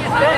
Yes.